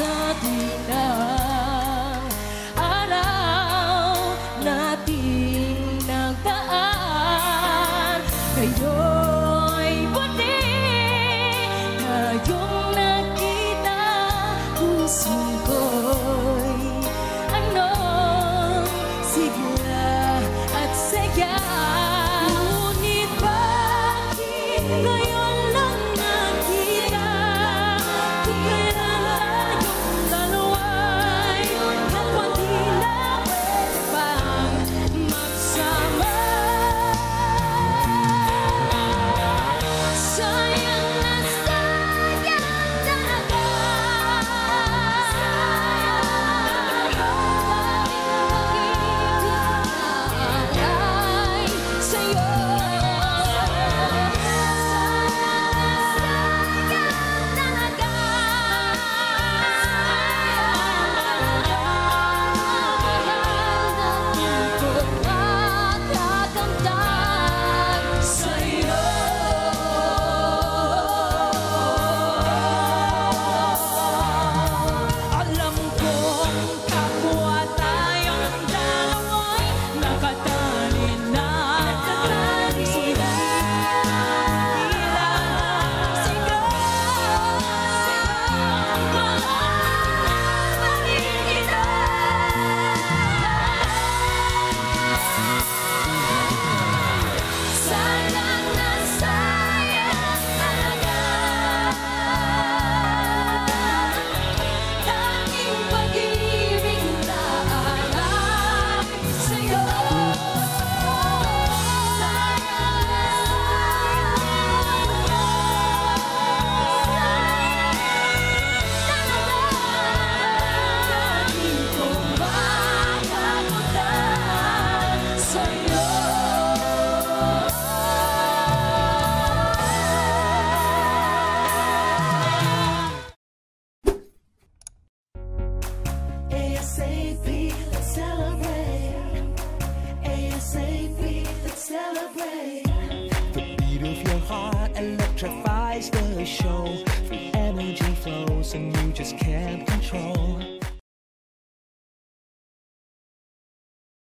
sa dinang araw natin nagdaan Kayo'y puti, kayong nakita, puso ko. electrifies the show. The energy flows and you just can't control.